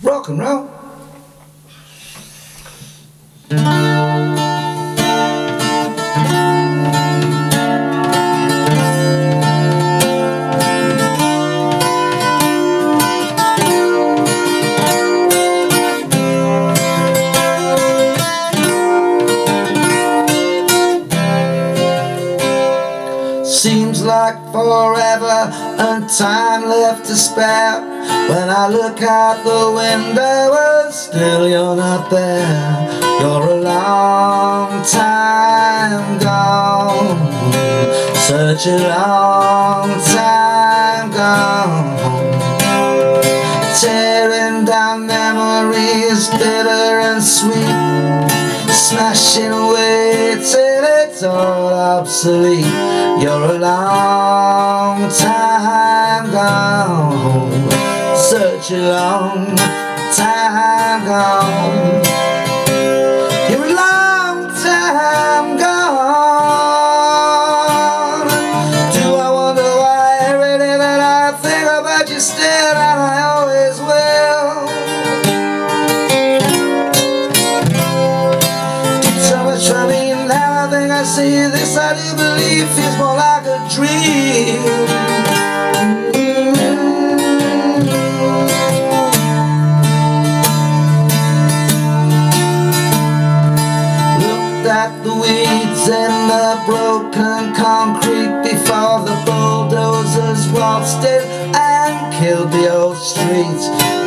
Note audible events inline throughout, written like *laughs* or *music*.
Rock and roll. Seems like forever and time left to spare When I look out the window and still you're not there. You're a long time gone. Such a long time gone. Tearing down memories bitter and sweet. Smashing away till it's all obsolete. You're a long time Such a long time gone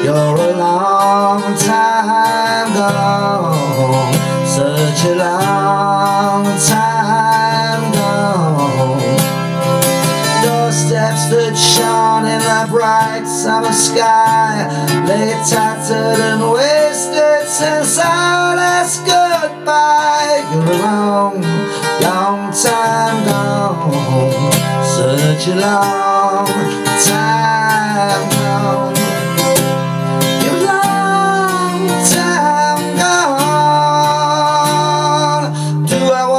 You're a long time gone, such a long time gone. Doorsteps that shone in the bright summer sky lay tattered and wasted since our last goodbye. You're a long, long time gone, such a long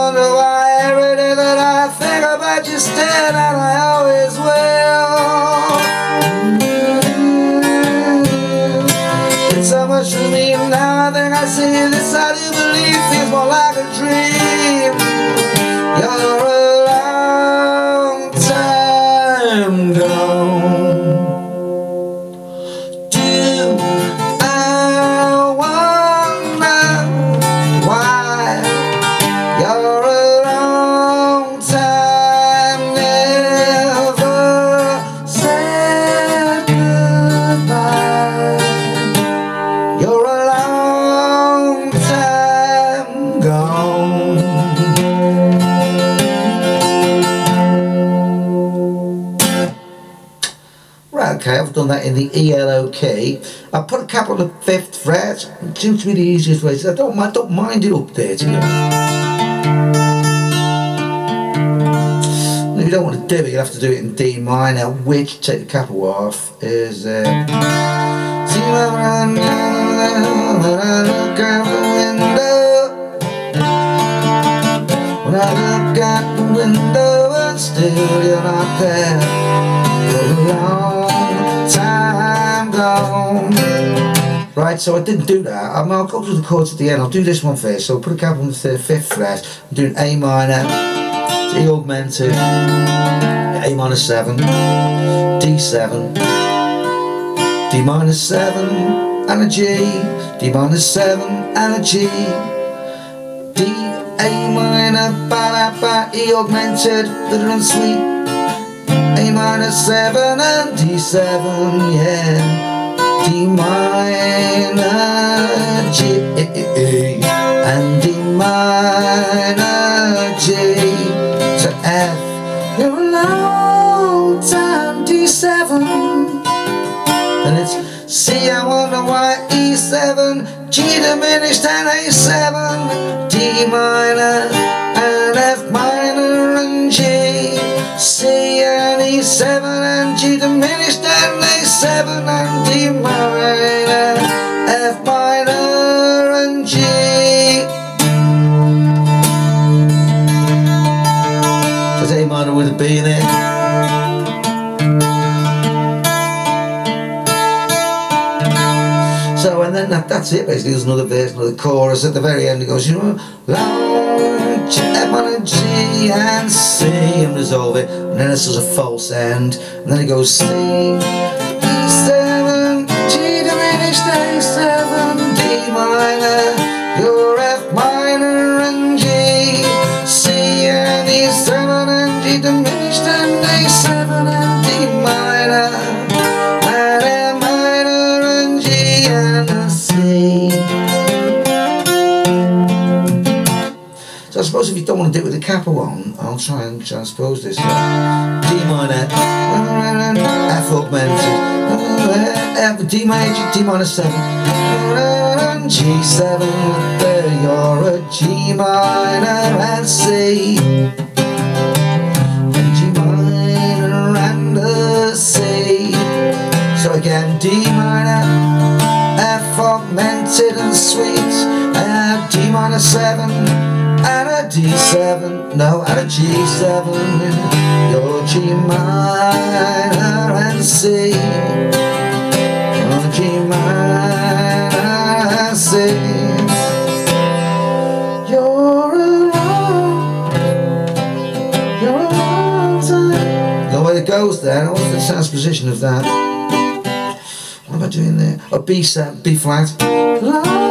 wonder why every day that I think about you still and I always will? It's so much for me now I think I see this I do believe feels more like a dream. You're a long time gone. Done that in the ELO key. I put a couple of fifth frets. It seems to be the easiest way. So I don't, mind, don't mind it updating it. If you don't want to do it, you'll have to do it in D minor, which, take the capo off, is... Uh, I look out the window I and still you're not there gone Right, so I didn't do that. I mean, I'll go through the chords at the end. I'll do this one first. So I'll put a cap on the third, fifth fret. I'm doing A minor, E augmented, A minor 7, D7, D minor 7 and a G, D minor 7 and a G, D, A minor, ba la ba, E augmented, little and sweet, A minor 7 and D7, yeah. D minor G and D minor G to F. You're a long time D7 and it's C. I wonder why E7 G diminished and A7 D minor and F minor and G C and E7 and G diminished and A7 and that's it basically. There's another verse, another chorus. At the very end it goes, you know, long F minor G and C and resolve it. And then it's just a false end. And then it goes C, E7, G diminished A7, D minor, your F minor and G, C and E7 and G diminished and A7 and Suppose if you don't want to do it with the capo on, I'll try and transpose this. D minor, F augmented, F, D major, D minor 7, G7, there you're a G minor and C. G minor and a C. So again, D minor, F augmented and sweet, eh, and D minor 7, and a D7, no, and a G7, your G minor and C, your G minor and C. A it goes there, what's the transposition of that? What am I doing there? Oh, B set, B flat.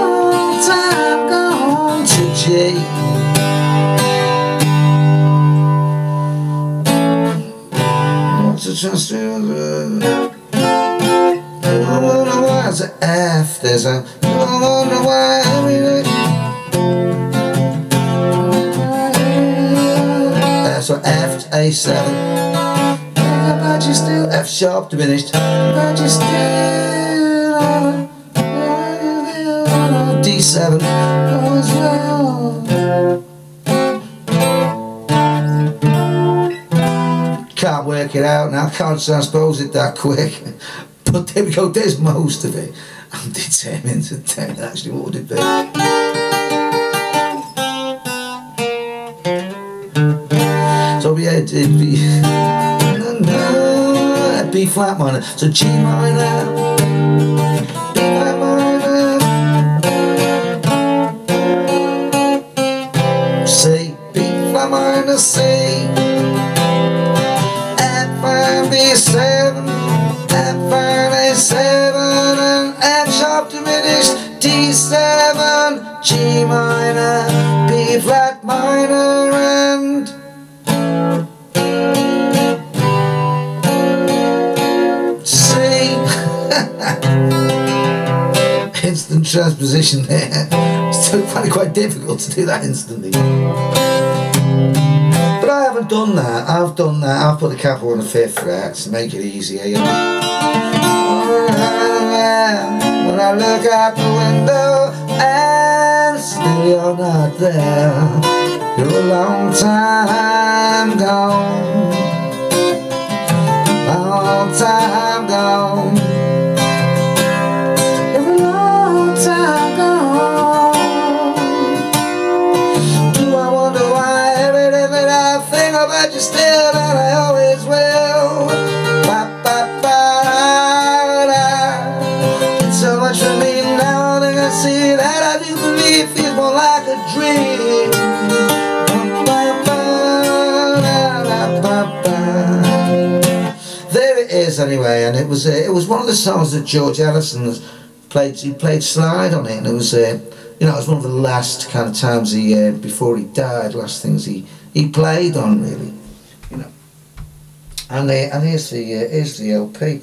What's the transposition? I wonder why it's an F. There's a. I wonder why every day. Uh, so F A7. But you still F sharp diminished. But you still D7 as well. Work it out now. I Can't transpose it that quick. *laughs* But there we go. There's most of it. I'm *laughs* determined to tell you actually what would it be. So yeah, it'd be *laughs* B flat minor. So G minor, B flat minor, C, B flat minor, C, Flat minor, and C. *laughs* Instant transposition there. Still find it quite difficult to do that instantly. But I haven't done that. I've done that. I've put the capo on the fifth fret to make it easier, you know. When I look out the window still not there, you're a long time gone. Long time gone. You're a long time gone. Do I wonder why every day that I think about you still that I always will? Ba, ba, ba, da. It's so much for me see that I do believe feels more like a dream. There it is anyway, and it was uh, it was one of the songs that George Harrison played. He played slide on it, and it was uh, you know it was one of the last kind of times he uh, before he died, last things he he played on really, you know. And uh, and here's the uh, here's the LP,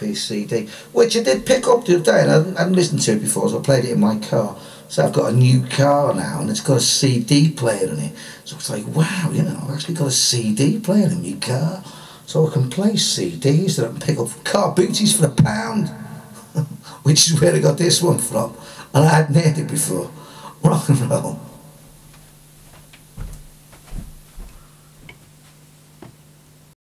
or an CD, which I did pick up the other day, and I hadn't, hadn't listened to it before, so I played it in my car. So I've got a new car now, and it's got a CD player in it. So it's like, wow, you know, I've actually got a CD player in my car. So I can play CDs that I can pick up car booties for a pound. *laughs* Which is where I got this one from. And I hadn't heard it before. Rock and roll.